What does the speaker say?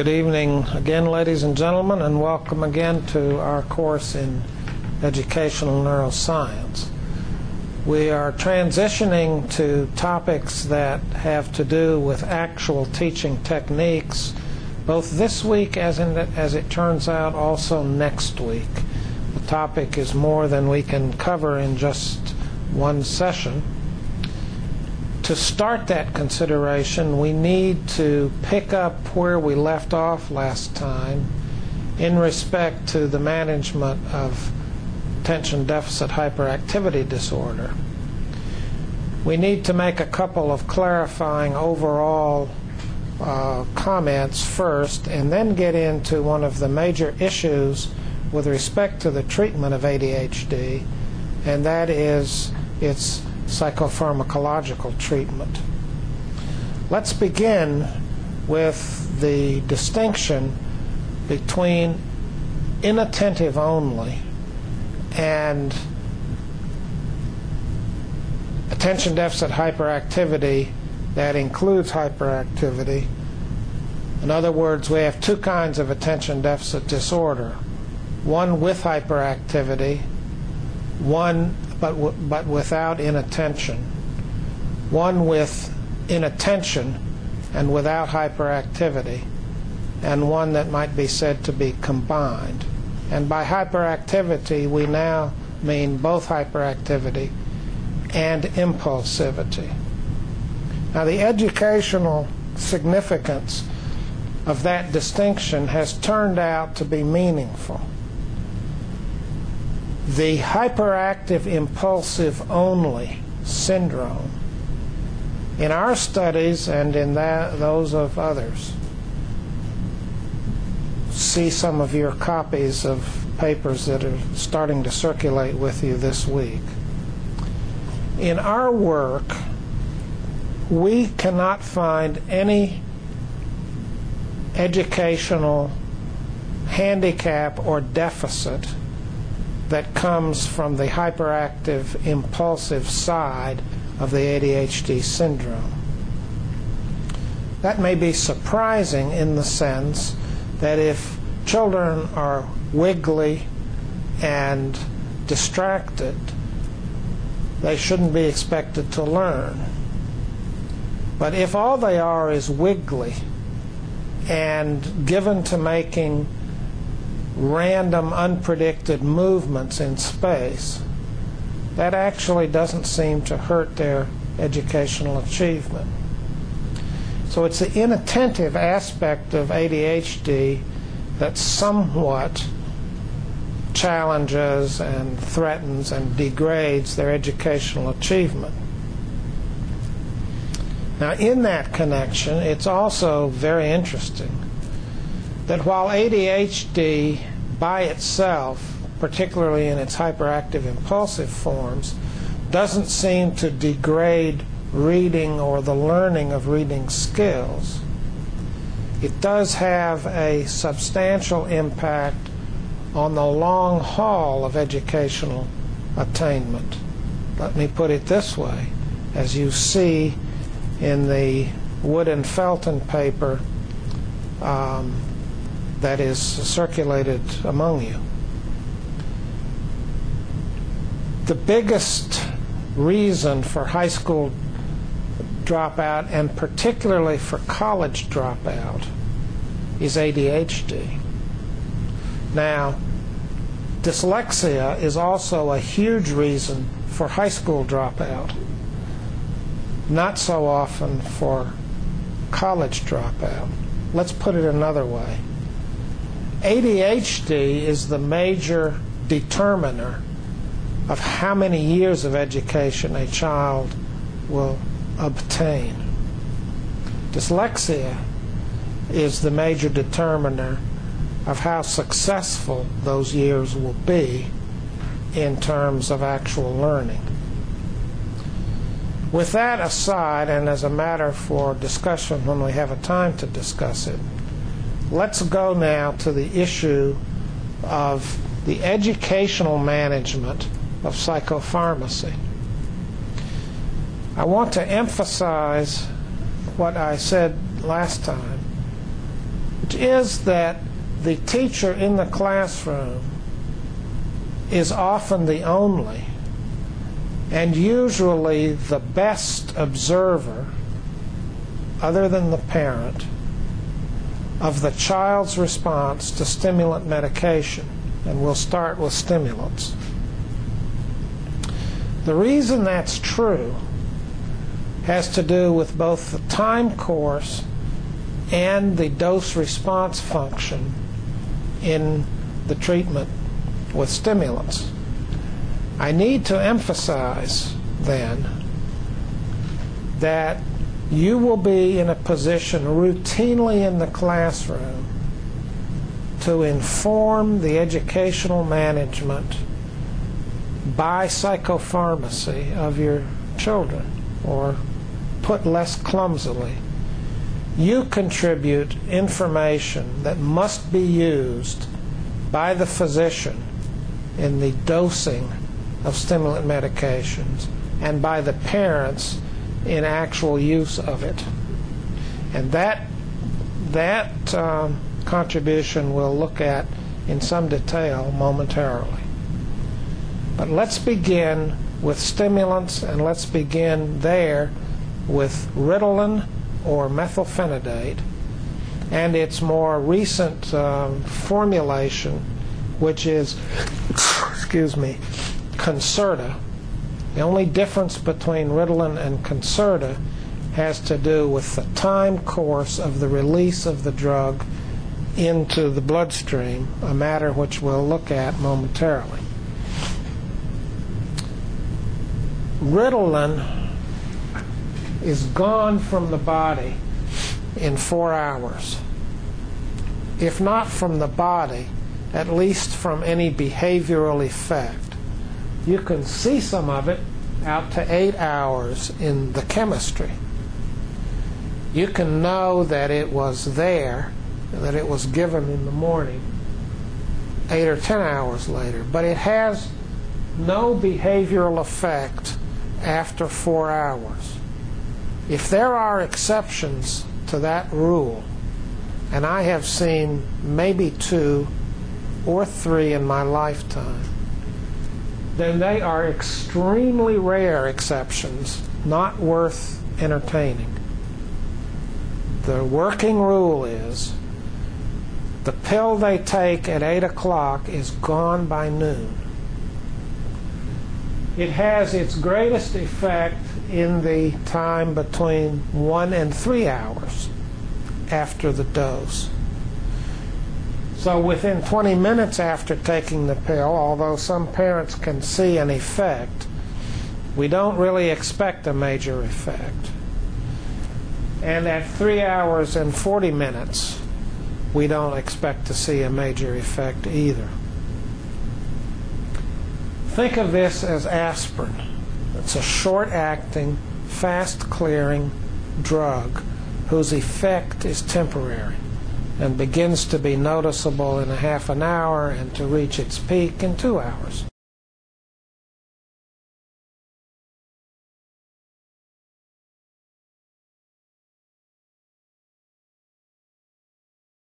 Good evening again, ladies and gentlemen, and welcome again to our course in educational neuroscience. We are transitioning to topics that have to do with actual teaching techniques, both this week, as, in, as it turns out, also next week. The topic is more than we can cover in just one session. To start that consideration, we need to pick up where we left off last time in respect to the management of attention deficit hyperactivity disorder. We need to make a couple of clarifying overall uh, comments first and then get into one of the major issues with respect to the treatment of ADHD, and that is its psychopharmacological treatment. Let's begin with the distinction between inattentive only and attention deficit hyperactivity that includes hyperactivity. In other words, we have two kinds of attention deficit disorder one with hyperactivity, one but, but without inattention, one with inattention and without hyperactivity, and one that might be said to be combined. And by hyperactivity, we now mean both hyperactivity and impulsivity. Now, the educational significance of that distinction has turned out to be meaningful. The hyperactive impulsive only syndrome, in our studies and in that, those of others, see some of your copies of papers that are starting to circulate with you this week. In our work, we cannot find any educational handicap or deficit that comes from the hyperactive impulsive side of the ADHD syndrome. That may be surprising in the sense that if children are wiggly and distracted, they shouldn't be expected to learn. But if all they are is wiggly and given to making random, unpredicted movements in space, that actually doesn't seem to hurt their educational achievement. So it's the inattentive aspect of ADHD that somewhat challenges and threatens and degrades their educational achievement. Now, in that connection, it's also very interesting that while ADHD by itself, particularly in its hyperactive impulsive forms, doesn't seem to degrade reading or the learning of reading skills, it does have a substantial impact on the long haul of educational attainment. Let me put it this way. As you see in the Wood and Felton paper, um, that is circulated among you. The biggest reason for high school dropout, and particularly for college dropout, is ADHD. Now, dyslexia is also a huge reason for high school dropout, not so often for college dropout. Let's put it another way ADHD is the major determiner of how many years of education a child will obtain. Dyslexia is the major determiner of how successful those years will be in terms of actual learning. With that aside, and as a matter for discussion when we have a time to discuss it, let's go now to the issue of the educational management of psychopharmacy. I want to emphasize what I said last time which is that the teacher in the classroom is often the only and usually the best observer, other than the parent, of the child's response to stimulant medication. And we'll start with stimulants. The reason that's true has to do with both the time course and the dose response function in the treatment with stimulants. I need to emphasize then that you will be in a position routinely in the classroom to inform the educational management by psychopharmacy of your children, or put less clumsily, you contribute information that must be used by the physician in the dosing of stimulant medications and by the parents in actual use of it. And that, that um, contribution we'll look at in some detail momentarily. But let's begin with stimulants and let's begin there with Ritalin or methylphenidate and its more recent um, formulation, which is, excuse me, Concerta. The only difference between Ritalin and Concerta has to do with the time course of the release of the drug into the bloodstream, a matter which we'll look at momentarily. Ritalin is gone from the body in four hours. If not from the body, at least from any behavioral effect you can see some of it out to eight hours in the chemistry. You can know that it was there, that it was given in the morning, eight or ten hours later, but it has no behavioral effect after four hours. If there are exceptions to that rule, and I have seen maybe two or three in my lifetime, then they are extremely rare exceptions, not worth entertaining. The working rule is the pill they take at 8 o'clock is gone by noon. It has its greatest effect in the time between 1 and 3 hours after the dose. So within 20 minutes after taking the pill, although some parents can see an effect, we don't really expect a major effect. And at 3 hours and 40 minutes, we don't expect to see a major effect either. Think of this as aspirin. It's a short acting, fast clearing drug whose effect is temporary and begins to be noticeable in a half an hour and to reach its peak in two hours.